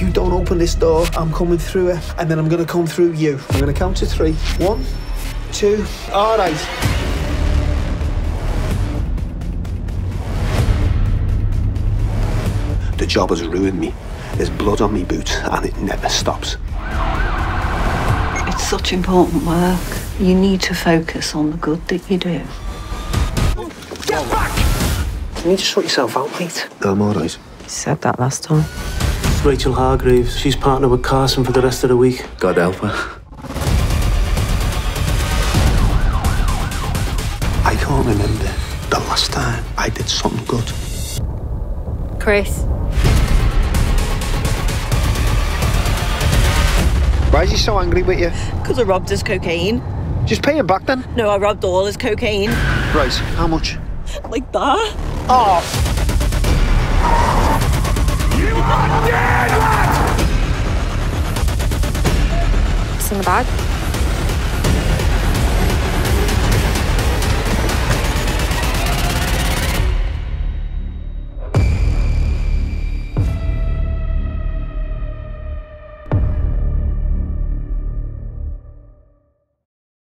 If you don't open this door, I'm coming through it, and then I'm gonna come through you. I'm gonna count to three. One, two. All right. The job has ruined me. There's blood on me boots, and it never stops. It's such important work. You need to focus on the good that you do. Get back! Can you just to sort yourself out, mate. I'm all right. You said that last time. Rachel Hargreaves. She's partnered with Carson for the rest of the week. God help her. I can't remember the last time I did something good. Chris. Why is he so angry with you? Because I robbed his cocaine. Just pay him back then. No, I robbed all his cocaine. Right. How much? Like that. Oh. In the bag?